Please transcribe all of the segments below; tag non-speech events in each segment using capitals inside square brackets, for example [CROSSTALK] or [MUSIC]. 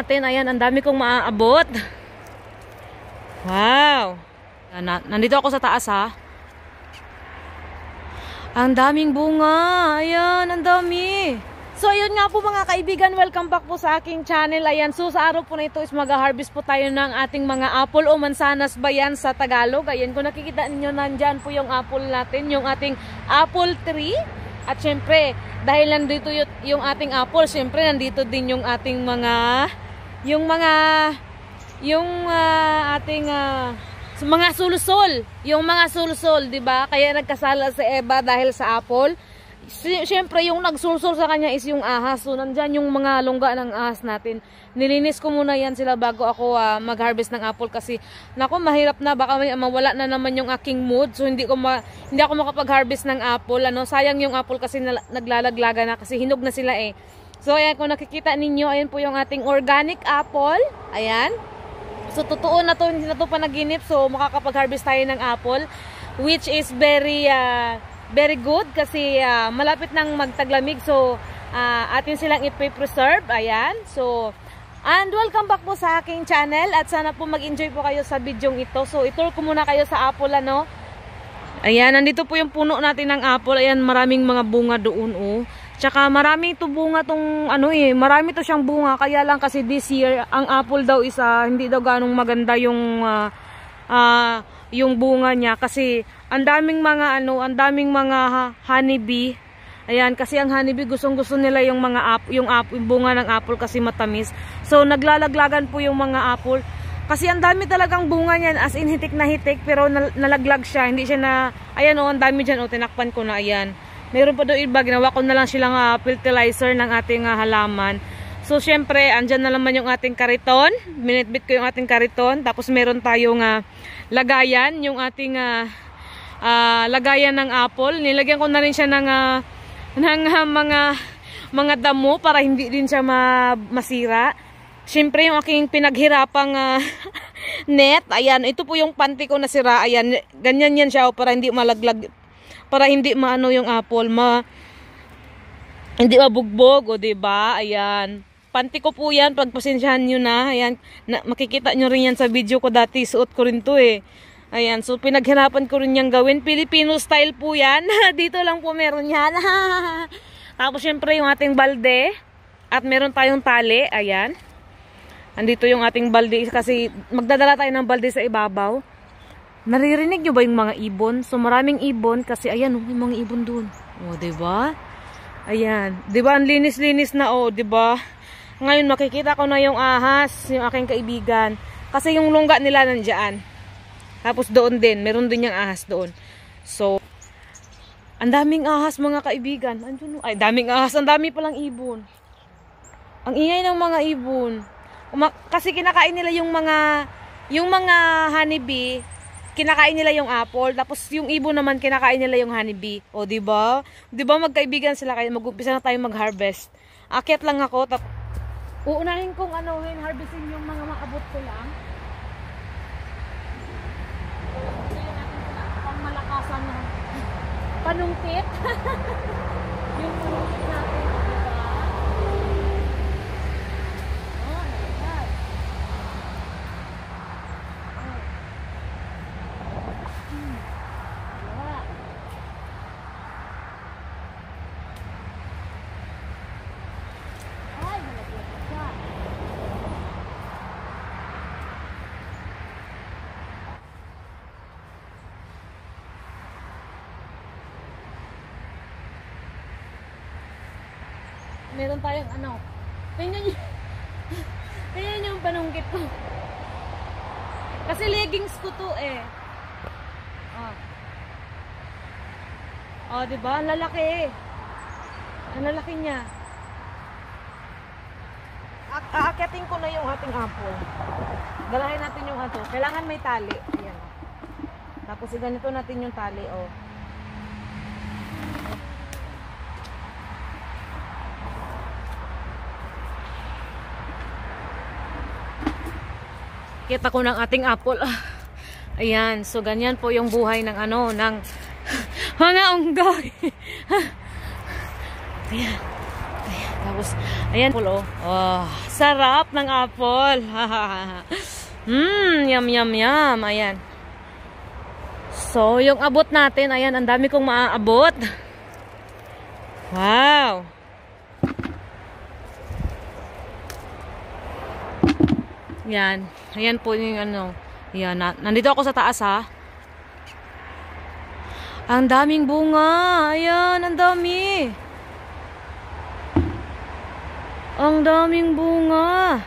natin. Ayan, ang dami kong maaabot. Wow. Na, nandito ako sa taas ha. Ang daming bunga. Ayan, ang dami. So, ayun nga po mga kaibigan, welcome back po sa aking channel. Ayan, so sa araw po na ito is mag-harvest po tayo ng ating mga apple o mansanas ba yan sa Tagalog. Ayan, kung nakikita ninyo, nandyan po yung apple natin, yung ating apple tree. At syempre, dahil nandito yung ating apple, syempre nandito din yung ating mga, yung mga, yung uh, ating, uh, mga sulusol. Yung mga sulusol, di ba? Kaya nagkasala si Eva dahil sa apple. Siyempre, yung nagsulsol sa kanya is yung ahas. So, nandyan yung mga lungga ng ahas natin. Nilinis ko muna yan sila bago ako uh, mag-harvest ng apple kasi, nako, mahirap na. Baka may, mawala na naman yung aking mood. So, hindi ko, ma, hindi ako makapag-harvest ng apple. Ano, sayang yung apple kasi na, naglalaglaga na kasi hinog na sila eh. So, ayan, kung nakikita ninyo, ayan po yung ating organic apple. Ayan. So, totoo na to, hindi na to panaginip. So, makakapag-harvest tayo ng apple. Which is very... Uh, very good kasi uh, malapit nang magtaglamig so uh, atin silang i-preserve ayan so and welcome back po sa aking channel at sana po mag-enjoy po kayo sa video ito so itour ko muna kayo sa apple ano ayan nandito po yung puno natin ng apple ayan maraming mga bunga doon oh Tsaka marami ito bunga tong ano eh, marami to siyang bunga kaya lang kasi this year ang apple daw isa hindi daw ganong maganda yung uh, uh, yung bunga niya kasi ang daming mga ano, ang daming mga honeybee. Ayan, kasi ang honeybee gustong-gusto nila yung mga apple, yung, apple, yung bunga ng apple kasi matamis. So naglalaglagan po yung mga apple. Kasi ang dami talagang bunga niyan as in hitik na hitik pero nalaglag siya. Hindi siya na ayan oh, ang dami diyan oh, tinakpan ko na ayan. Meron pa do iba ginawa ko na lang silang uh, fertilizer ng ating uh, halaman. So syempre, andyan na naman yung ating kariton. Minitbit ko yung ating kariton tapos meron tayong uh, lagayan, yung ating uh, uh, lagayan ng apple. Nilagyan ko na rin siya ng, uh, ng uh, mga mga damo para hindi din siya ma masira. Siyempre yung aking pinaghirapang uh, [LAUGHS] net, ayan, ito po yung panty ko na sira, ayan, ganyan yan siya oh, para hindi malaglag, para hindi maano yung apple, ma, hindi mabugbog, o ba diba? ayan. Panty ko po yan, pagpasensyahan nyo na, ayan, na, makikita nyo rin yan sa video ko dati, suot ko rin to eh. Ayan, so pinaghirapan ko rin niyang gawin. Filipino style po yan. [LAUGHS] Dito lang po meron yan. [LAUGHS] Tapos syempre yung ating balde. At meron tayong tali. Ayan. Andito yung ating balde kasi magdadala tayo ng balde sa ibabaw. Naririnig nyo ba yung mga ibon? So maraming ibon kasi ayan oh, yung mga ibon dun. Oh, 'di ba? Ayan, 'di ba ang linis-linis na oh, 'di ba? Ngayon makikita ko na yung ahas, yung aking kaibigan. Kasi yung lungga nila nandiyan. Tapos doon din, meron din yung ahas doon. So, ang daming ahas mga kaibigan. Andun, ay, daming ahas. Ang dami palang ibon. Ang ingay ng mga ibon. Uma kasi kinakain nila yung mga yung mga honeybee, kinakain nila yung apple, tapos yung ibon naman kinakain nila yung honeybee. O, di ba? Di ba magkaibigan sila kaya mag-umpisa na tayo mag-harvest. Akyat lang ako, tap uunahin kong ano, harvesting yung mga maabot ko lang. pangmalakasan ng [LAUGHS] panungkit. [LAUGHS] yung natin, diba? Oh, nalagay. Oh. Hmm. Yeah. Ay, nalagyan ko siya. Meron tayong ano. Tingnan nyo. [LAUGHS] Tingnan yung panunggit ko. Kasi leggings ko to eh. Oh. Oh, di ba? Ang lalaki eh. Ang lalaki niya. Aakyatin ko na yung ating apple. Dalahin natin yung ato. Kailangan may tali. Ayan. Tapos ganito natin yung tali, oh. Kita ko ng ating apple. Ayan, so ganyan po yung buhay ng ano, ng [LAUGHS] mga unggoy. [LAUGHS] Ayan. Ayan, Tapos, ayan, apple, oh. oh sarap ng apple. Mmm, [LAUGHS] yum, yum, yum. Ayan. So, yung abot natin, ayan, ang dami kong maaabot. Wow. Yan. Ayan po yung ano. Yan. Na, nandito ako sa taas ha. Ang daming bunga. Ayan, ang dami. Ang daming bunga.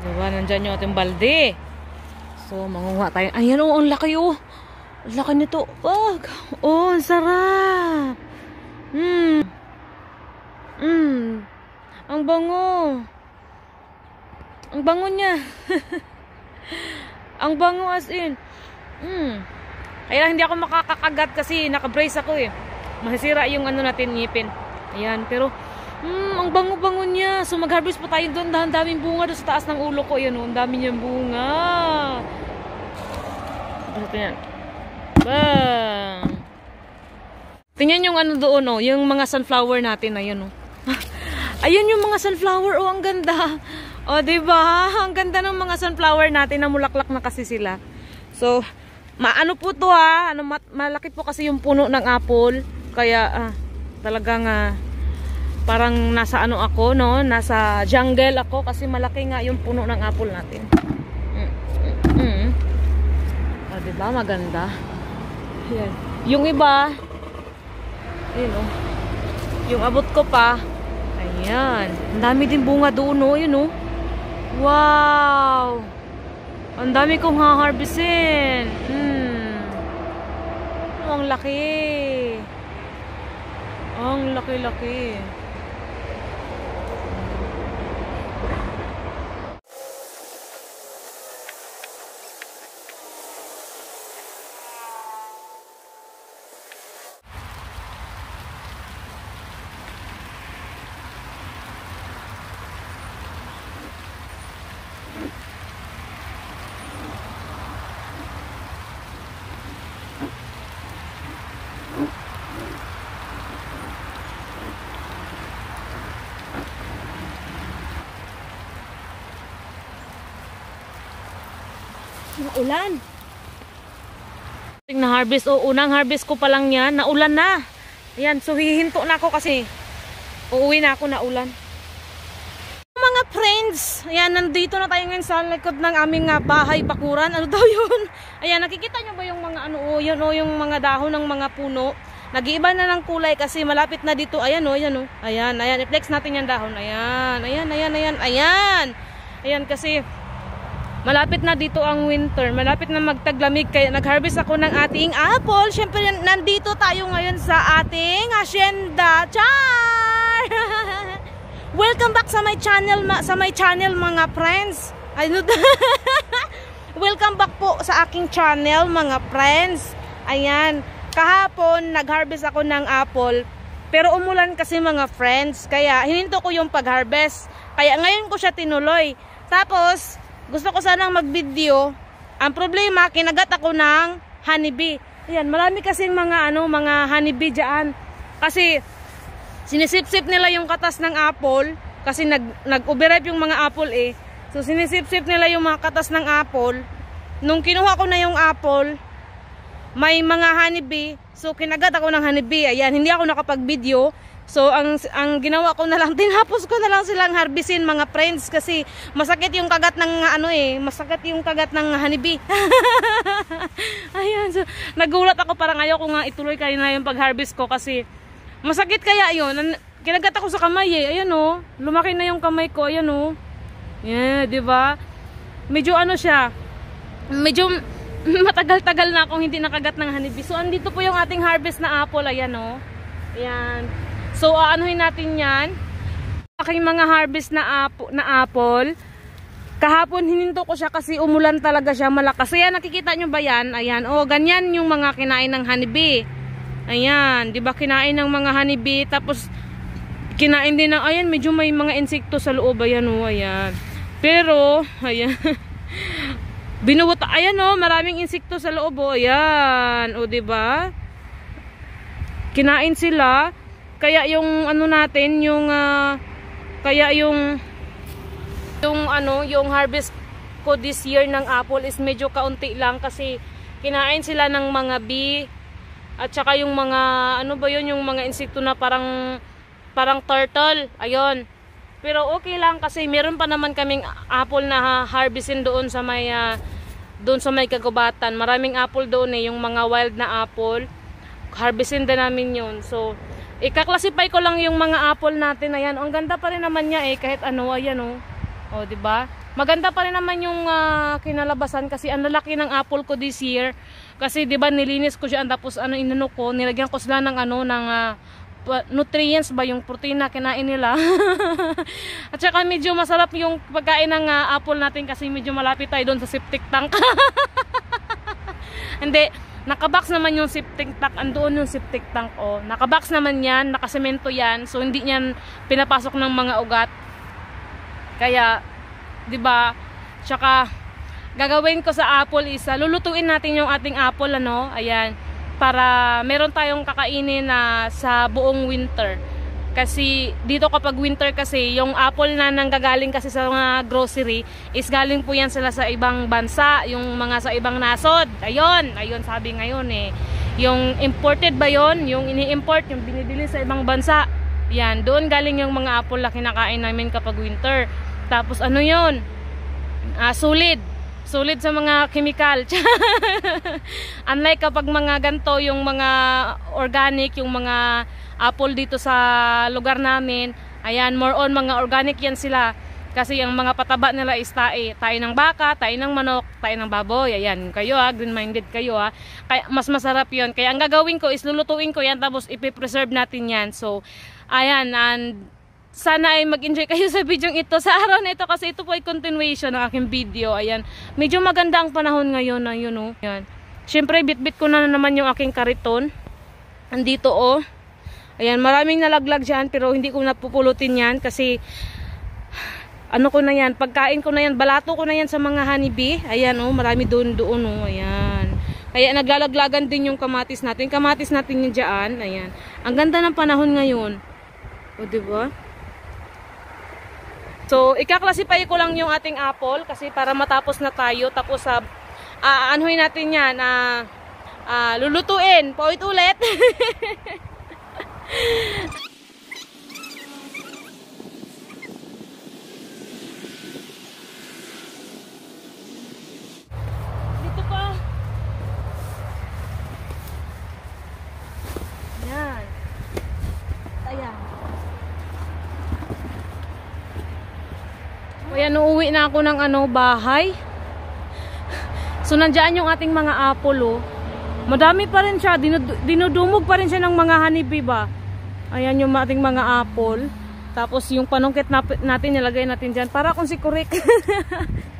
Diba, nandyan yung ating balde. So, mangunga tayo. Ayan o, oh, ang laki oh. Ang laki nito. Wag. Oh, ang sarap. Hmm. Hmm. Ang bango. Ang bango niya. [LAUGHS] ang bango as in. Hmm. Kaya hindi ako makakakagat kasi nakabrace ako eh. Masisira yung ano natin ngipin. Ayan, pero ang bango-bango niya. So mag-harvest pa tayo doon. Ang daming bunga doon sa taas ng ulo ko. Yan oh, ang dami niyang bunga. Ano yan? Bang! Tingnan yung ano doon oh, yung mga sunflower natin ayun oh. [LAUGHS] Ayun yung mga sunflower oh, ang ganda. Oh, ba? [LAUGHS] Ang ganda ng mga sunflower natin na mulaklak na kasi sila. So, maano po 'to ha? Ano malaki po kasi yung puno ng apple. Kaya ah, talagang ah, parang nasa ano ako no? Nasa jungle ako kasi malaki nga yung puno ng apple natin. Mm, mm. Oh, diba? Maganda. Yan. yung iba yun oh. Yung abot ko pa ayan. Ang dami din bunga doon oh yun oh. Wow! Ang dami kong haharbisin. Hmm. Oh, ang laki. Ang laki-laki Naulan. Na harvest o unang harvest ko pa lang yan, naulan na. Ayan, so hihinto na ako kasi uuwi na ako na ulan. Mga friends, ayan, nandito na tayo ngayon sa likod ng aming uh, bahay bakuran. Ano daw yun? [LAUGHS] Ayan, nakikita nyo ba yung mga ano, oh, yun, oh, yung mga dahon ng mga puno? Nag-iiba na ng kulay kasi malapit na dito. Ayan, oh, ayan, oh. Ayan, ayan, i-flex natin yung dahon. Ayan, ayan, ayan, ayan, ayan. Ayan, kasi Malapit na dito ang winter. Malapit na magtaglamig. Kaya nag-harvest ako ng ating apple. Siyempre, nandito tayo ngayon sa ating asyenda. Char! [LAUGHS] Welcome back sa my channel, sa my channel mga friends. Ano [LAUGHS] Welcome back po sa aking channel mga friends. Ayan. Kahapon, nag-harvest ako ng apple. Pero umulan kasi mga friends. Kaya, hininto ko yung pag-harvest. Kaya ngayon ko siya tinuloy. Tapos, gusto ko sanang mag-video. Ang problema, kinagat ako ng honeybee. Ayan, marami kasi mga ano, mga honeybee diyan. Kasi sinisip-sip nila yung katas ng apple kasi nag nag-overripe yung mga apple eh. So sinisip-sip nila yung mga katas ng apple. Nung kinuha ko na yung apple, may mga honeybee. So kinagat ako ng honeybee. Ayan, hindi ako nakapag-video So, ang, ang ginawa ko na lang, [LAUGHS] tinapos ko na lang silang harbisin mga friends kasi masakit yung kagat ng ano eh, masakit yung kagat ng honeybee. [LAUGHS] Ayan, so, nagulat ako parang ayaw ko nga ituloy kayo na yung pag-harvest ko kasi masakit kaya yun. Kinagat ako sa kamay eh, ayan oh, lumaki na yung kamay ko, ayan oh. Yeah, di ba? Medyo ano siya, medyo [LAUGHS] matagal-tagal na akong hindi nakagat ng honeybee. So, andito po yung ating harvest na apple, ayan oh. Ayan. So, aanuhin natin yan. Aking mga harvest na, apo, na apple. Kahapon hininto ko siya kasi umulan talaga siya malakas. Ayan, nakikita nyo ba yan? Ayan, oh, ganyan yung mga kinain ng honeybee. Ayan, di ba kinain ng mga honeybee. Tapos, kinain din ng, ayan, medyo may mga insekto sa loob. Ayan, oh, ayan. Pero, ayan. [LAUGHS] Binuwot, ayan, oh, maraming insekto sa loob, oh. Ayan, oh, di ba? Kinain sila. Kaya yung, ano natin, yung, uh, kaya yung, yung ano, yung harvest ko this year ng apple is medyo kaunti lang kasi kinain sila ng mga bee at saka yung mga ano ba yun yung mga insekto na parang parang turtle. Ayun. Pero okay lang kasi meron pa naman kaming apple na harvestin doon sa may uh, doon sa may kagubatan. Maraming apple doon eh, yung mga wild na apple. Harvestin din namin yun. So, ikaklasify ko lang yung mga apple natin. Ayan, ang ganda pa rin naman niya eh, kahit ano, ayan oh. O, di ba? Maganda pa rin naman yung uh, kinalabasan kasi ang lalaki ng apple ko this year. Kasi 'di ba nilinis ko siya tapos ano inano ko, nilagyan ko sila ng ano ng uh, nutrients ba yung protein na kinain nila. [LAUGHS] At saka medyo masarap yung pagkain ng uh, apple natin kasi medyo malapit tayo doon sa septic tank. [LAUGHS] Hindi, nakabox naman yung septic tank, andoon yung septic tank oh. Nakabox naman 'yan, nakasemento 'yan. So hindi niyan pinapasok ng mga ugat. Kaya, 'di ba? Tsaka gagawin ko sa apple is uh, lulutuin natin yung ating apple ano, ayan, para meron tayong kakainin na sa buong winter. Kasi dito kapag winter kasi, yung apple na nanggagaling kasi sa mga grocery is galing po yan sila sa ibang bansa, yung mga sa ibang nasod. Ayun, ayun sabi ngayon eh. Yung imported ba yon Yung ini-import, yung binibili sa ibang bansa. Yan, doon galing yung mga apple na kinakain namin kapag winter. Tapos ano yun? Ah, solid. Solid sa mga chemical. [LAUGHS] Unlike kapag mga ganto yung mga organic, yung mga apple dito sa lugar namin, ayan, more on mga organic yan sila. Kasi yung mga pataba nila is tae. Tae ng baka, tae ng manok, tae ng baboy. Ayan, kayo ha, green-minded kayo ha. Kaya mas masarap yon Kaya ang gagawin ko is lulutuin ko yan tapos ipipreserve natin yan. So, ayan, and sana ay mag-enjoy kayo sa video ito. Sa araw na ito kasi ito po ay continuation ng aking video. Ayan. Medyo maganda ang panahon ngayon. Ayun oh. Ayan. Siyempre, bit-bit ko na naman yung aking kariton. Andito oh. Ayan, maraming nalaglag dyan pero hindi ko napupulutin yan kasi ano ko na yan, pagkain ko na yan, balato ko na yan sa mga honeybee. Ayan oh, marami doon doon oh. Ayan. Kaya naglalaglagan din yung kamatis natin. Kamatis natin yung dyan. Ayan. Ang ganda ng panahon ngayon. O, diba? So, ikaklasify ko lang yung ating apple kasi para matapos na tayo. Tapos, uh, uh, anuhin natin yan. Uh, uh, lulutuin. Paulit [LAUGHS] Ayan, uuwi na ako ng ano, bahay. So, nandiyan yung ating mga apple, oh. Madami pa rin siya. Dinud dinudumog pa rin siya ng mga honeybee ba. Ayan yung ating mga apple. Tapos, yung panungkit natin, nilagay natin dyan. Para kung si Kurik. [LAUGHS]